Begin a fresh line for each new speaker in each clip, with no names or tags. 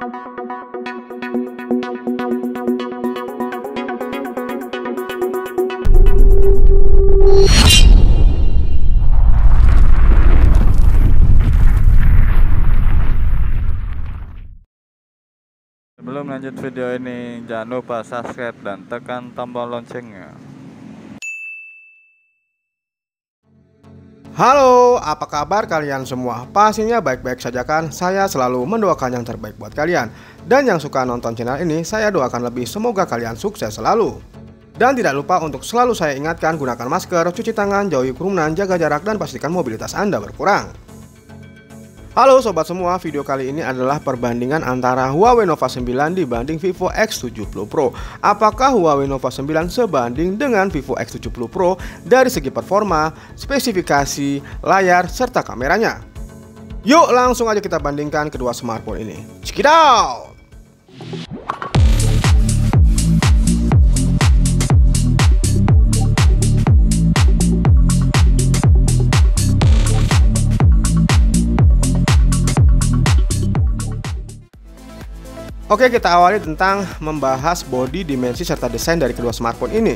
Sebelum lanjut video ini, jangan lupa subscribe dan tekan tombol loncengnya.
Halo, apa kabar kalian semua? Pastinya baik-baik saja kan? Saya selalu mendoakan yang terbaik buat kalian. Dan yang suka nonton channel ini, saya doakan lebih semoga kalian sukses selalu. Dan tidak lupa untuk selalu saya ingatkan gunakan masker, cuci tangan, jauhi kerumunan, jaga jarak, dan pastikan mobilitas Anda berkurang. Halo sobat semua, video kali ini adalah perbandingan antara Huawei Nova 9 dibanding Vivo X70 Pro. Apakah Huawei Nova 9 sebanding dengan Vivo X70 Pro dari segi performa, spesifikasi, layar, serta kameranya? Yuk langsung aja kita bandingkan kedua smartphone ini. Check it out! Oke kita awali tentang membahas body dimensi serta desain dari kedua smartphone ini.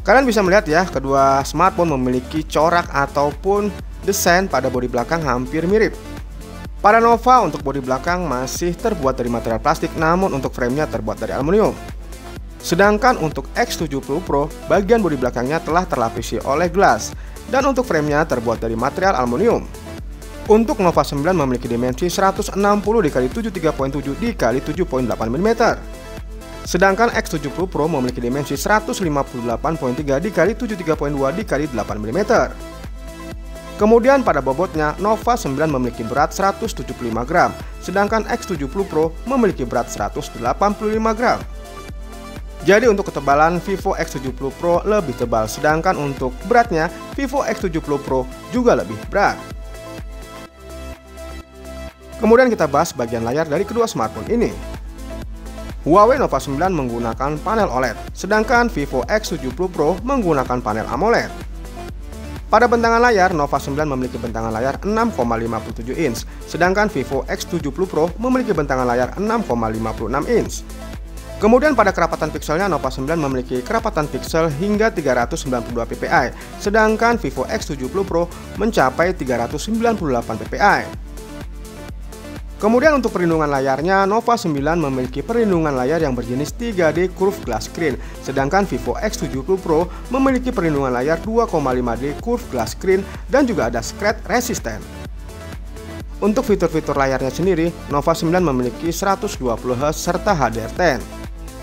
Kalian bisa melihat ya kedua smartphone memiliki corak ataupun desain pada bodi belakang hampir mirip. Pada Nova untuk bodi belakang masih terbuat dari material plastik namun untuk framenya terbuat dari aluminium. Sedangkan untuk X70 Pro bagian bodi belakangnya telah terlapisi oleh glass dan untuk framenya terbuat dari material aluminium untuk Nova 9 memiliki dimensi 160 dikali 73.7 dikali 7.8 mm. Sedangkan X70 Pro memiliki dimensi 158.3 dikali 73.2 dikali 8 mm. Kemudian pada bobotnya, Nova 9 memiliki berat 175 gram, sedangkan X70 Pro memiliki berat 185 gram. Jadi untuk ketebalan Vivo X70 Pro lebih tebal, sedangkan untuk beratnya Vivo X70 Pro juga lebih berat. Kemudian kita bahas bagian layar dari kedua smartphone ini. Huawei Nova 9 menggunakan panel OLED, sedangkan Vivo X70 Pro menggunakan panel AMOLED. Pada bentangan layar, Nova 9 memiliki bentangan layar 6,57 inch, sedangkan Vivo X70 Pro memiliki bentangan layar 6,56 inch. Kemudian pada kerapatan pixelnya Nova 9 memiliki kerapatan pixel hingga 392 ppi, sedangkan Vivo X70 Pro mencapai 398 ppi. Kemudian untuk perlindungan layarnya, Nova 9 memiliki perlindungan layar yang berjenis 3D Curved Glass Screen, sedangkan Vivo X70 Pro memiliki perlindungan layar 2,5D Curved Glass Screen dan juga ada scratch resistant. Untuk fitur-fitur layarnya sendiri, Nova 9 memiliki 120Hz serta HDR10.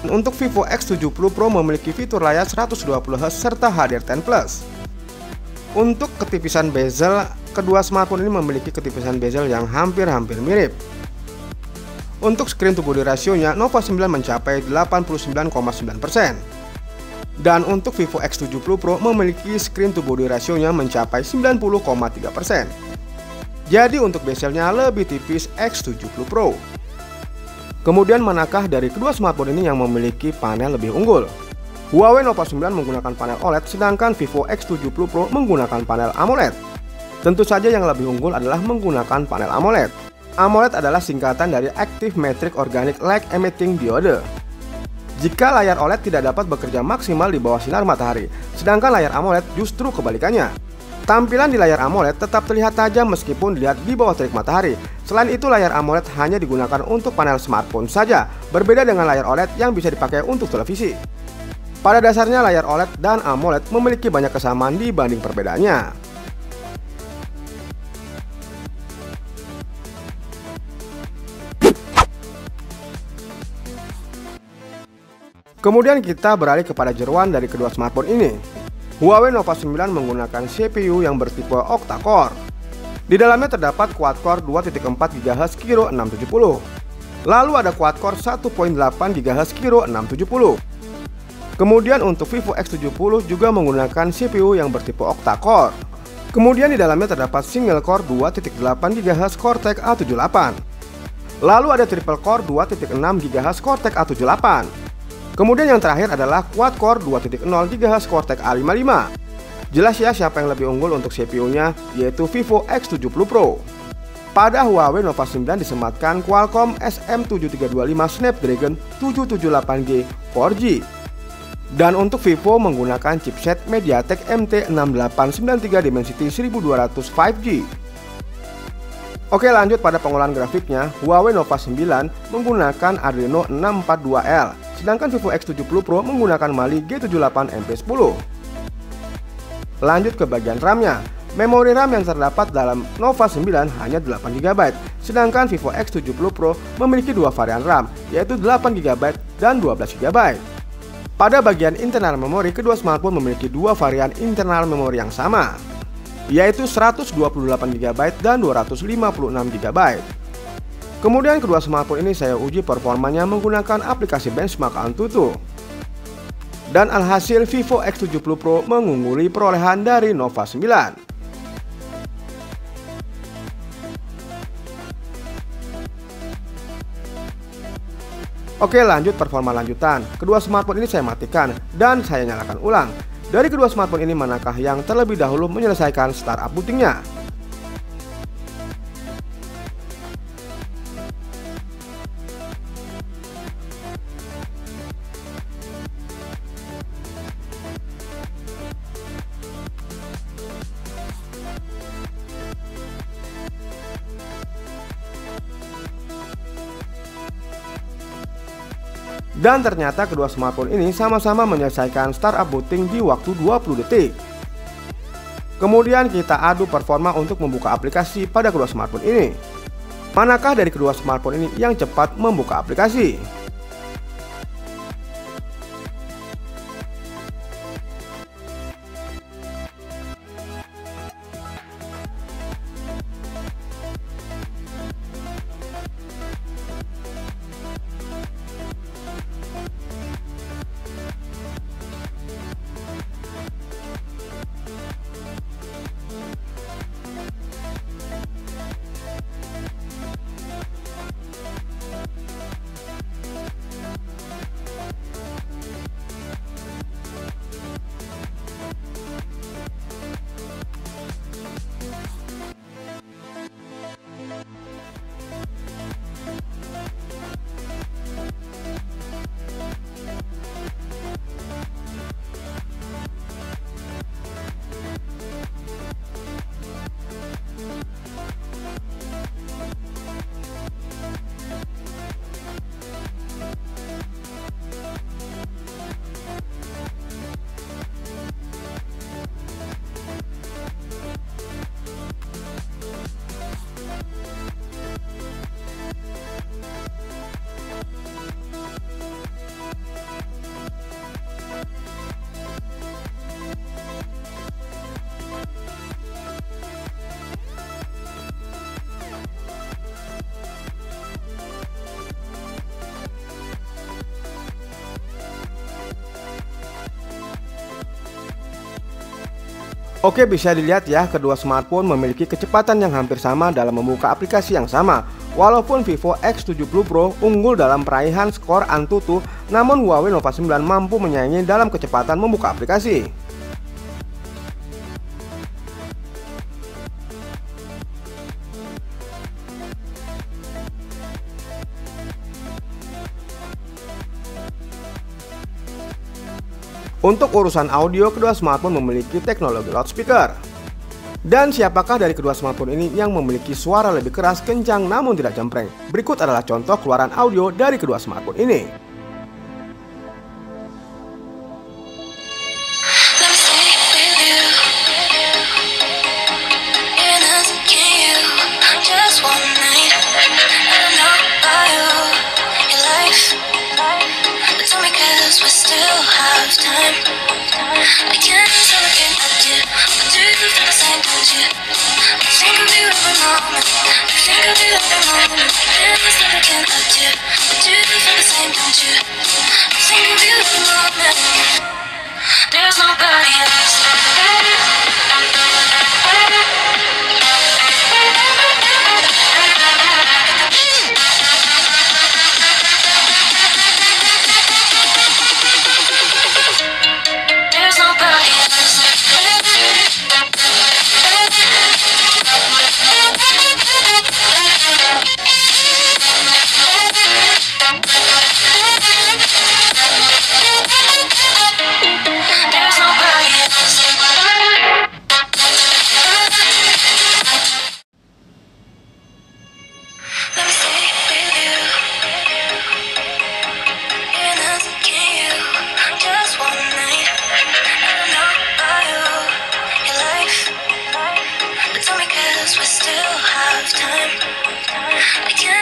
Untuk Vivo X70 Pro memiliki fitur layar 120Hz serta HDR10+. Untuk ketipisan bezel, kedua smartphone ini memiliki ketipisan bezel yang hampir-hampir mirip. Untuk screen to body rasionya, Nova 9 mencapai 89,9%. Dan untuk Vivo X70 Pro memiliki screen to body rasionya mencapai 90,3%. Jadi untuk bezelnya lebih tipis X70 Pro. Kemudian manakah dari kedua smartphone ini yang memiliki panel lebih unggul? Huawei Nova 9 menggunakan panel OLED sedangkan Vivo X70 Pro menggunakan panel AMOLED. Tentu saja yang lebih unggul adalah menggunakan panel AMOLED. AMOLED adalah singkatan dari Active Metric Organic Light Emitting Diode. Jika layar OLED tidak dapat bekerja maksimal di bawah sinar matahari, sedangkan layar AMOLED justru kebalikannya. Tampilan di layar AMOLED tetap terlihat tajam meskipun dilihat di bawah terik matahari. Selain itu, layar AMOLED hanya digunakan untuk panel smartphone saja, berbeda dengan layar OLED yang bisa dipakai untuk televisi. Pada dasarnya, layar OLED dan AMOLED memiliki banyak kesamaan dibanding perbedaannya. Kemudian kita beralih kepada jeruan dari kedua smartphone ini. Huawei Nova 9 menggunakan CPU yang bertipe octa-core. Di dalamnya terdapat quad-core 2.4 GHz Kiro 670. Lalu ada quad-core 1.8 GHz Kiro 670. Kemudian untuk Vivo X70 juga menggunakan CPU yang bertipe octa-core. Kemudian di dalamnya terdapat single core 2.8 GHz Cortex A78. Lalu ada triple core 2.6 GHz Cortex A78. Kemudian yang terakhir adalah quad core 2.0 GHz Cortex A55. Jelas ya siapa yang lebih unggul untuk CPU-nya, yaitu Vivo X70 Pro. Pada Huawei Nova 9 disematkan Qualcomm SM7325 Snapdragon 778G 4G. Dan untuk Vivo menggunakan chipset MediaTek MT6893 Dimensity 1200 5G. Oke lanjut pada pengolahan grafiknya, Huawei Nova 9 menggunakan Adreno 642L, sedangkan Vivo X70 Pro menggunakan Mali G78 MP10. Lanjut ke bagian RAM-nya, Memori RAM yang terdapat dalam Nova 9 hanya 8GB, sedangkan Vivo X70 Pro memiliki dua varian RAM, yaitu 8GB dan 12GB. Pada bagian internal memori, kedua smartphone memiliki dua varian internal memori yang sama, yaitu 128GB dan 256GB. Kemudian kedua smartphone ini saya uji performanya menggunakan aplikasi benchmark Antutu. Dan alhasil Vivo X70 Pro mengungguli perolehan dari Nova 9. Oke lanjut performa lanjutan Kedua smartphone ini saya matikan dan saya nyalakan ulang Dari kedua smartphone ini manakah yang terlebih dahulu menyelesaikan startup bootingnya? Dan ternyata kedua smartphone ini sama-sama menyelesaikan startup booting di waktu 20 detik. Kemudian kita adu performa untuk membuka aplikasi pada kedua smartphone ini. Manakah dari kedua smartphone ini yang cepat membuka aplikasi? Oke bisa dilihat ya kedua smartphone memiliki kecepatan yang hampir sama dalam membuka aplikasi yang sama. Walaupun Vivo X70 Pro unggul dalam peraihan skor Antutu Namun Huawei Nova 9 mampu menyaingi dalam kecepatan membuka aplikasi Untuk urusan audio, kedua smartphone memiliki teknologi loudspeaker. Dan siapakah dari kedua smartphone ini yang memiliki suara lebih keras, kencang, namun tidak jempreng? Berikut adalah contoh keluaran audio dari kedua smartphone ini.
still have time. I can't tell I can't help you. I do feel the same, don't you? I think of you every moment. I think of you every moment. I can't tell I can't help you. I do feel the same, don't you? I think of you every moment. There's nobody else. I do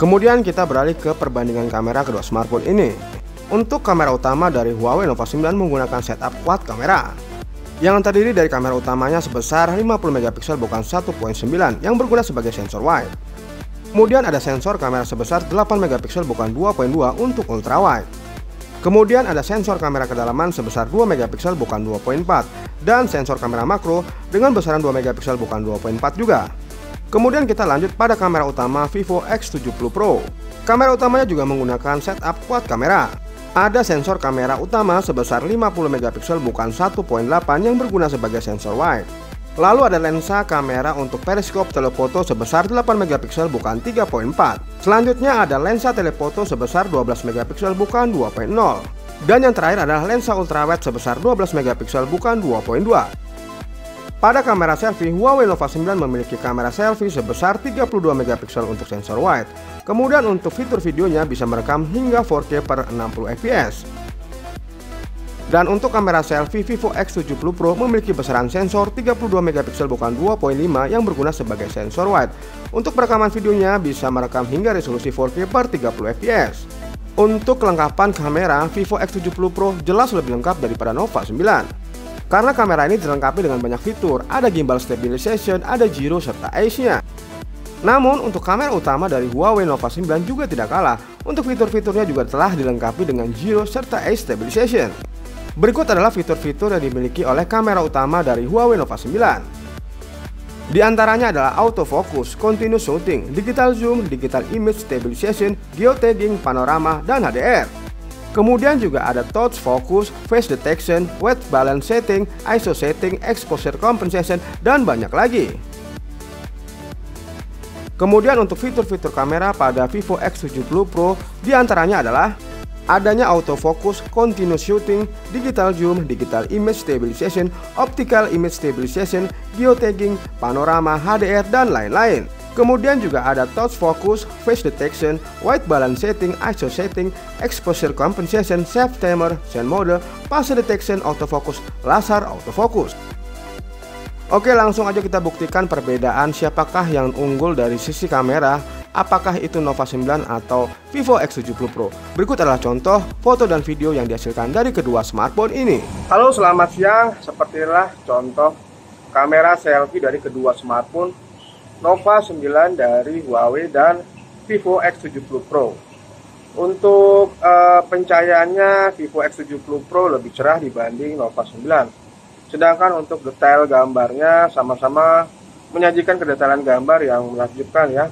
Kemudian kita beralih ke perbandingan kamera kedua smartphone ini. Untuk kamera utama dari Huawei Nova 9 menggunakan setup quad kamera yang terdiri dari kamera utamanya sebesar 50 megapiksel bukan 1.9 yang berguna sebagai sensor wide. Kemudian ada sensor kamera sebesar 8 megapiksel bukan 2.2 untuk ultra wide. Kemudian ada sensor kamera kedalaman sebesar 2 megapiksel bukan 2.4 dan sensor kamera makro dengan besaran 2 megapiksel bukan 2.4 juga. Kemudian kita lanjut pada kamera utama Vivo X70 Pro. Kamera utamanya juga menggunakan setup quad kamera. Ada sensor kamera utama sebesar 50 megapiksel bukan 1.8 yang berguna sebagai sensor wide. Lalu ada lensa kamera untuk periskop telefoto sebesar 8 megapiksel bukan 3.4. Selanjutnya ada lensa telefoto sebesar 12 megapiksel bukan 2.0. Dan yang terakhir adalah lensa ultrawide sebesar 12 megapiksel bukan 2.2. Pada kamera selfie, Huawei Nova 9 memiliki kamera selfie sebesar 32 megapiksel untuk sensor wide. Kemudian untuk fitur videonya bisa merekam hingga 4K per 60 fps. Dan untuk kamera selfie Vivo X70 Pro memiliki besaran sensor 32 megapiksel bukan 2.5 yang berguna sebagai sensor wide. Untuk perekaman videonya bisa merekam hingga resolusi 4K per 30 fps. Untuk kelengkapan kamera, Vivo X70 Pro jelas lebih lengkap daripada Nova 9. Karena kamera ini dilengkapi dengan banyak fitur, ada gimbal stabilization, ada gyro, serta ACE-nya. Namun untuk kamera utama dari Huawei Nova 9 juga tidak kalah. Untuk fitur-fiturnya juga telah dilengkapi dengan gyro serta ACE stabilization. Berikut adalah fitur-fitur yang dimiliki oleh kamera utama dari Huawei Nova 9. Di antaranya adalah autofocus, continuous shooting, digital zoom, digital image stabilization, geotagging, panorama, dan HDR. Kemudian juga ada touch focus, face detection, white balance setting, ISO setting, exposure compensation, dan banyak lagi. Kemudian untuk fitur-fitur kamera pada Vivo X70 Pro di antaranya adalah adanya autofocus, continuous shooting, digital zoom, digital image stabilization, optical image stabilization, geotagging, panorama, HDR, dan lain-lain. Kemudian juga ada touch focus, face detection, white balance setting, ISO setting, exposure compensation, safe timer, scene mode, pulse detection, autofocus, laser autofocus. Oke langsung aja kita buktikan perbedaan siapakah yang unggul dari sisi kamera. Apakah itu Nova 9 atau Vivo X70 Pro? Berikut adalah contoh foto dan video yang dihasilkan dari kedua smartphone ini. Halo selamat siang. Sepertilah contoh kamera selfie dari kedua smartphone Nova 9 dari Huawei dan Vivo X70 Pro. Untuk uh, pencahayaannya Vivo X70 Pro lebih cerah dibanding Nova 9. Sedangkan untuk detail gambarnya sama-sama menyajikan kedetailan gambar yang menakjubkan ya.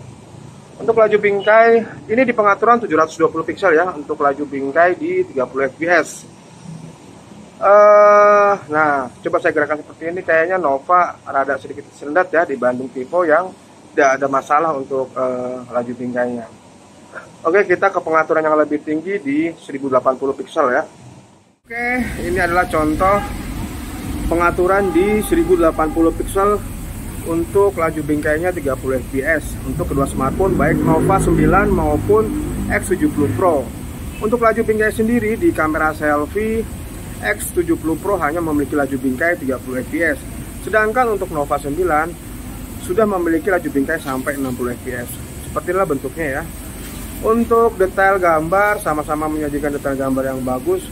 Untuk laju bingkai ini di pengaturan 720 pixel ya untuk laju bingkai di 30 fps. Uh, nah, coba saya gerakan seperti ini kayaknya Nova rada sedikit sendat ya dibanding Vivo yang tidak ada masalah untuk uh, laju bingkainya. Oke, kita ke pengaturan yang lebih tinggi di 1080 pixel ya. Oke, ini adalah contoh pengaturan di 1080 pixel untuk laju bingkainya 30 fps untuk kedua smartphone baik Nova 9 maupun X70 Pro. Untuk laju bingkai sendiri di kamera selfie X70 Pro hanya memiliki laju bingkai 30 fps. Sedangkan untuk Nova 9 sudah memiliki laju bingkai sampai 60 fps. Sepertilah bentuknya ya. Untuk detail gambar sama-sama menyajikan detail gambar yang bagus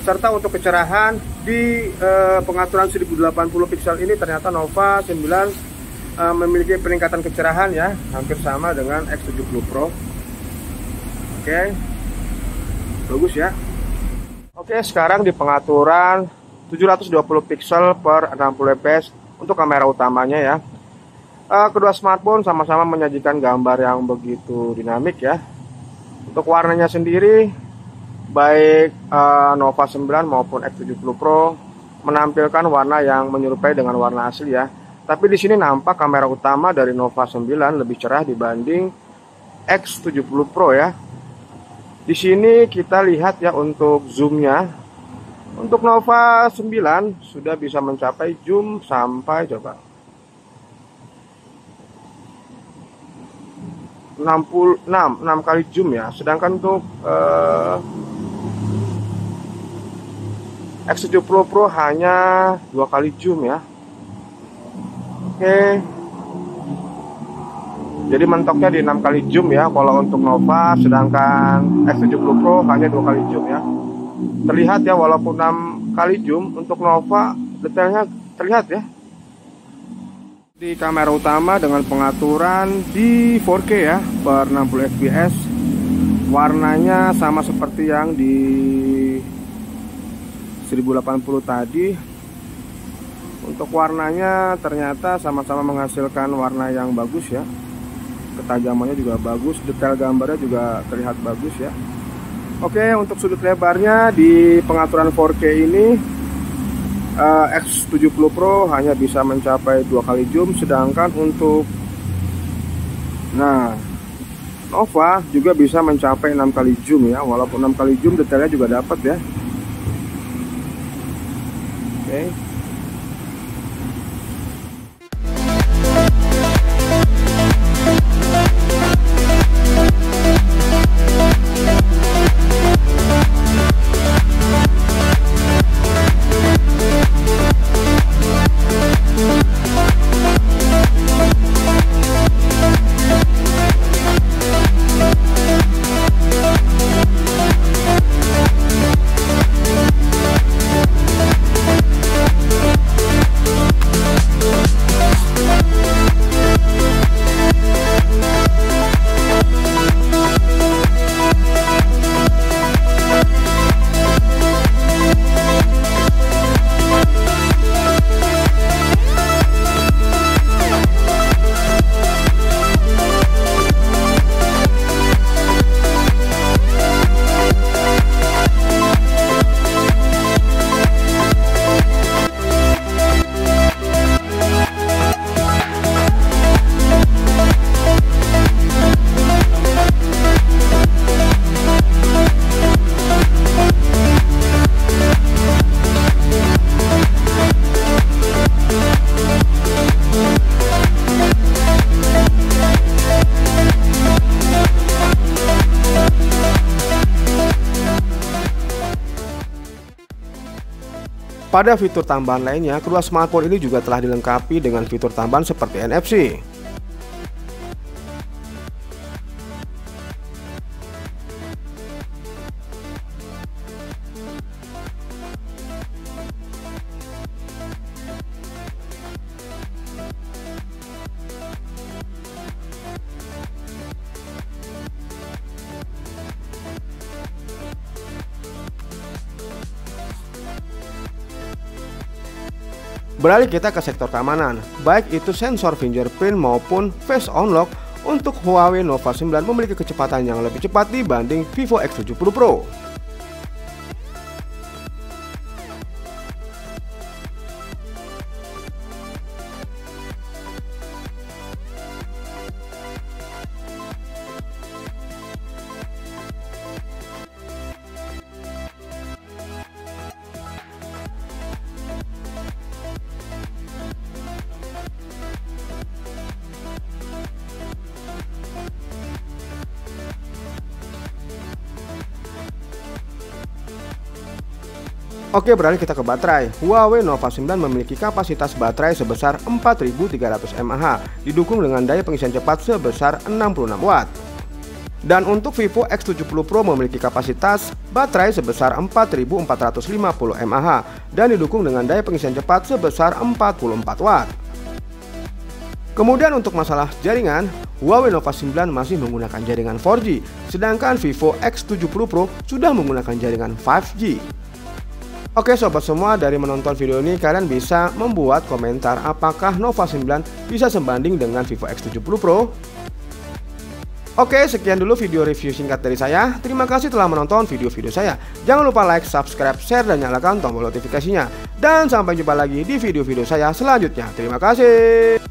serta untuk kecerahan di eh, pengaturan 1080 pixel ini ternyata Nova 9 eh, memiliki peningkatan kecerahan ya hampir sama dengan X70 Pro. Oke. Bagus ya. Oke, sekarang di pengaturan 720 pixel per 60 fps untuk kamera utamanya ya. Uh, kedua smartphone sama-sama menyajikan gambar yang begitu dinamik ya. Untuk warnanya sendiri baik uh, Nova 9 maupun X70 Pro menampilkan warna yang menyerupai dengan warna asli ya. Tapi di sini nampak kamera utama dari Nova 9 lebih cerah dibanding X70 Pro ya. Di sini kita lihat ya untuk zoomnya. Untuk Nova 9 sudah bisa mencapai zoom sampai coba 66 6 kali zoom ya. Sedangkan untuk uh, X70 Pro hanya dua kali zoom ya. Oke. Jadi mentoknya di 6 kali zoom ya kalau untuk Nova sedangkan X70 Pro hanya dua kali zoom ya. Terlihat ya walaupun 6 kali zoom untuk Nova detailnya terlihat ya. Di kamera utama dengan pengaturan di 4K ya per 60 fps warnanya sama seperti yang di 1080 tadi. Untuk warnanya ternyata sama-sama menghasilkan warna yang bagus ya ketajamannya juga bagus detail gambarnya juga terlihat bagus ya Oke untuk sudut lebarnya di pengaturan 4K ini uh, X70 Pro hanya bisa mencapai dua kali zoom sedangkan untuk nah Nova juga bisa mencapai enam kali zoom ya walaupun enam kali zoom detailnya juga dapat ya oke okay. Pada fitur tambahan lainnya, kedua smartphone ini juga telah dilengkapi dengan fitur tambahan seperti NFC. Beralih kita ke sektor keamanan, baik itu sensor fingerprint maupun face unlock untuk Huawei Nova 9 memiliki kecepatan yang lebih cepat dibanding Vivo X70 Pro. Oke beralih kita ke baterai Huawei Nova 9 memiliki kapasitas baterai sebesar 4300 mAh Didukung dengan daya pengisian cepat sebesar 66 watt dan untuk Vivo X70 Pro memiliki kapasitas baterai sebesar 4450 mAh dan didukung dengan daya pengisian cepat sebesar 44 watt. Kemudian untuk masalah jaringan, Huawei Nova 9 masih menggunakan jaringan 4G, sedangkan Vivo X70 Pro sudah menggunakan jaringan 5G. Oke sobat semua dari menonton video ini kalian bisa membuat komentar apakah Nova 9 bisa sebanding dengan Vivo X70 Pro. Oke sekian dulu video review singkat dari saya. Terima kasih telah menonton video-video saya. Jangan lupa like, subscribe, share, dan nyalakan tombol notifikasinya. Dan sampai jumpa lagi di video-video saya selanjutnya. Terima kasih